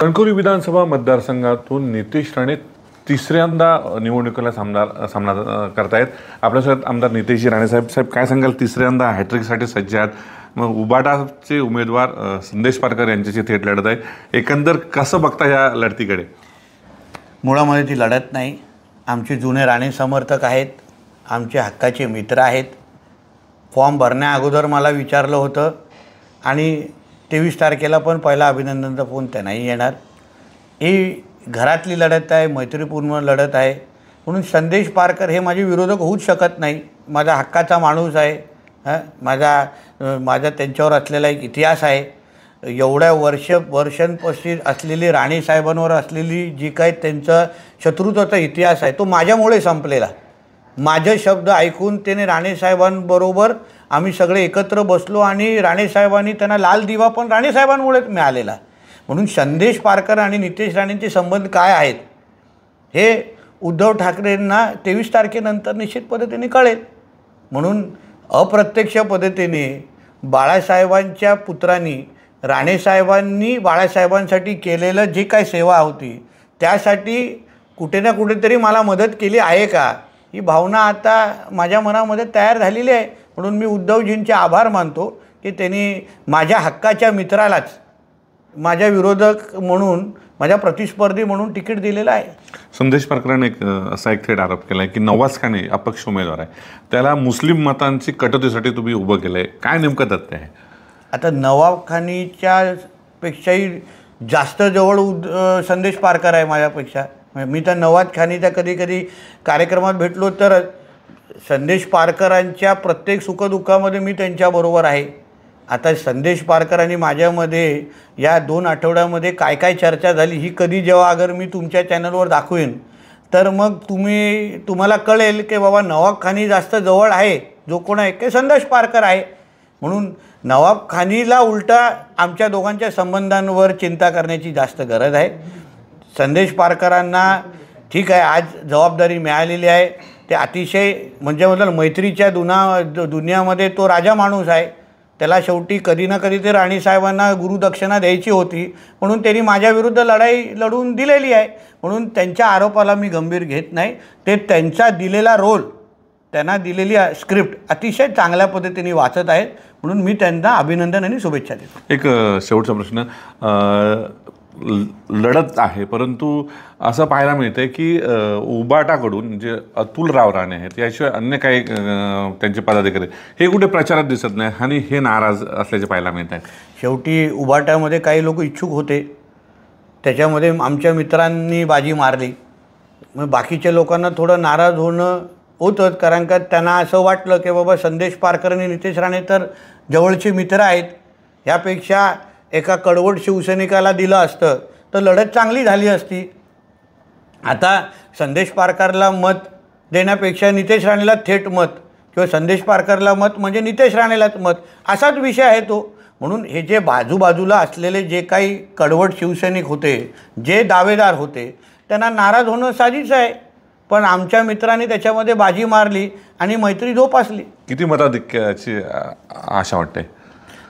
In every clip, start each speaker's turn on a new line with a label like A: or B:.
A: कणकवली विधानसभा मतदारसंघातून नितेश राणे तिसऱ्यांदा निवडणुकीला सामना सामना करतायत. आपल्यासोबत आमदार नितेशजी राणे साहेब. साहेब काय सांगाल? तिसऱ्यांदा हॅट्रिकसाठी सज्ज आहेत. मग उबाटाचे उमेदवार संदेश पारकर यांच्याशी थेट लढत आहे. एकंदर कसं बघता या लढतीकडे?
B: मुळामध्ये ती लढत नाही. आमचे जुने राणे समर्थक आहेत. आमचे हक्काचे मित्र आहेत. फॉर्म भरण्या अगोदर मला विचारलं होतं आणि तेवीस तारखेला पण पहिला अभिनंदनचा फोन त्यांनाही येणार. ही घरातली लढत आहे मैत्रीपूर्ण लढत आहे. म्हणून संदेश पारकर हे माझे विरोधक होऊच शकत नाही. माझा हक्काचा माणूस आहे. हां माझा माझा त्यांच्यावर असलेला एक इतिहास आहे. एवढ्या वर्ष वर्षांपासून असलेली राणीसाहेबांवर असलेली जी काही त्यांचा शत्रुत्वाचा इतिहास आहे तो माझ्यामुळे संपलेला. माझे शब्द ऐकून त्याने राणेसाहेबांबरोबर आम्ही सगळे एकत्र बसलो आणि राणेसाहेबांनी त्यांना लाल दिवा पण राणेसाहेबांमुळेच मिळालेला. म्हणून संदेश पारकर आणि नितेश राणेंचे संबंध काय आहेत? हे उद्धव ठाकरेंना तेवीस तारखेनंतर निश्चित पद्धतीने कळेल. म्हणून अप्रत्यक्ष पद्धतीने बाळासाहेबांच्या पुत्रांनी राणेसाहेबांनी बाळासाहेबांसाठी केलेलं जी काय सेवा होती त्यासाठी कुठे ना कुठेतरी मला मदत केली आहे का? ही भावना आता माझ्या मनामध्ये तयार झालेली आहे. म्हणून मी उद्धवजींचे आभार मानतो की त्यांनी माझ्या हक्काच्या मित्रालाच माझ्या विरोधक म्हणून माझ्या प्रतिस्पर्धी म्हणून तिकीट दिलेलं आहे.
A: संदेश पारकरांनी एक असा एक थेट आरोप केला आहे की नवाज खान अपक्ष उमेदवार आहे. त्याला मुस्लिम मतांची कटोतीसाठी तुम्ही उभं केलं आहे काय नेमकं तथ्य आहे?
B: आता नवाब खानीच्या पेक्षाही जास्त जवळ उद संदेश पारकर आहे माझ्यापेक्षा. म्हणजे मी तर नवाब खानीच्या कधी कधी कार्यक्रमात भेटलो तर संदेश पारकरांच्या प्रत्येक सुखदुःखामध्ये मी त्यांच्याबरोबर आहे. आता संदेश पारकर आणि माझ्यामध्ये या दोन आठवड्यामध्ये काय काय चर्चा झाली ही कधी जेव्हा अगर मी तुमच्या चॅनलवर दाखवेन तर मग तुम्ही तुम्हाला कळेल की बाबा नवाब खानी जास्त जवळ आहे जो कोण आहे ते संदेश पारकर आहे. म्हणून नवाब खानीला उलटा आमच्या दोघांच्या संबंधांवर चिंता करण्याची जास्त गरज आहे. संदेश पारकरांना ठीक आहे आज जबाबदारी मिळालेली आहे. ते अतिशय म्हणजे बदल मैत्रीच्या दुना दुनियामध्ये तो राजा माणूस आहे. त्याला शेवटी कधी ना कधी ते राणीसाहेबांना गुरुदक्षिणा द्यायची होती. म्हणून त्यांनी माझ्याविरुद्ध लढाई लढून दिलेली आहे. म्हणून त्यांच्या आरोपाला मी गंभीर घेत नाही. ते त्यांचा दिलेला रोल त्यांना दिलेली स्क्रिप्ट अतिशय चांगल्या पद्धतीने वाचत आहेत. म्हणून मी त्यांना अभिनंदन आणि शुभेच्छा देतो.
A: एक शेवटचा प्रश्न. लढत आहे. परंतु असं पाहायला मिळतं की उबाटाकडून जे अतुल राव राणे आहेत याशिवाय अन्य काही त्यांचे पदाधिकारी हे कुठे प्रचारात दिसत नाही आणि हे नाराज असल्याचे पाहायला मिळत आहे
B: शेवटी उबाटामध्ये काही लोक इच्छुक होते. त्याच्यामध्ये आमच्या मित्रांनी बाजी मारली. मग बाकीच्या लोकांना थोडं नाराज होणं होतं कारण का त्यांना असं वाटलं की बाबा संदेश पारकर आणि नितेश राणे तर जवळचे मित्र आहेत. ह्यापेक्षा एका कडवट शिवसैनिकाला दिलं असतं तर लढत चांगली झाली असती. आता संदेश पारकरला मत देण्यापेक्षा नितेश राणेला थेट मत किंवा संदेश पारकरला मत म्हणजे नितेश राणेलाच मत असाच विषय आहे तो. म्हणून हे जे बाजूबाजूला असलेले जे काही कडवट शिवसैनिक होते जे दावेदार होते त्यांना नाराज होणं साजीच आहे. पण आमच्या मित्रांनी त्याच्यामध्ये बाजी मारली आणि मैत्री जोपासली.
A: किती मताधिक्याची आशा वाटते?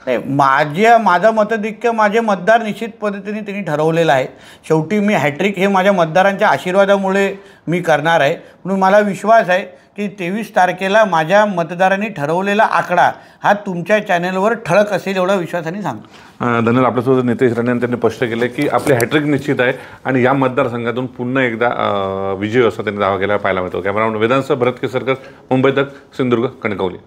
B: नाही माझ्या माझं मतधिक्य माझे मतदार निश्चित पद्धतीने त्यांनी ठरवलेलं आहे. शेवटी मी हॅट्रिक हे माझ्या मतदारांच्या आशीर्वादामुळे मी करणार आहे. म्हणून मला विश्वास आहे की तेवीस तारखेला माझ्या मतदारांनी ठरवलेला आकडा हा तुमच्या चॅनलवर ठळक असेल एवढा विश्वासाने सांगतो.
A: अ, धन्यवाद आपल्यासोबत नितेश राणे यांनी त्यांनी स्पष्ट केलं की आपले हॅट्रिक निश्चित आहे आणि या मतदारसंघातून पुन्हा एकदा विजय असा त्यांनी दावा केला पाहायला मिळतो. कॅमेरामॅन वेदांत भरत केसरकर मुंबई तक सिंधुदुर्ग कणकवली.